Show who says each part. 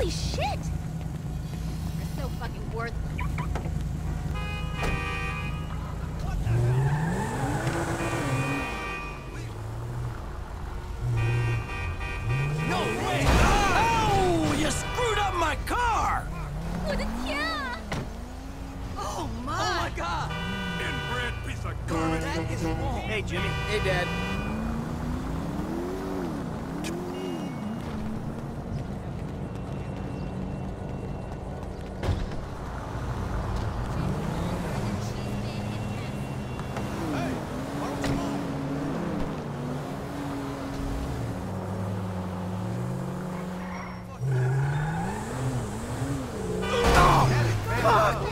Speaker 1: Holy shit! You're so fucking worthless.
Speaker 2: No way! Oh, you screwed up my car! Oh, oh my god!
Speaker 3: Hey Jimmy.
Speaker 4: Hey Dad. Fuck!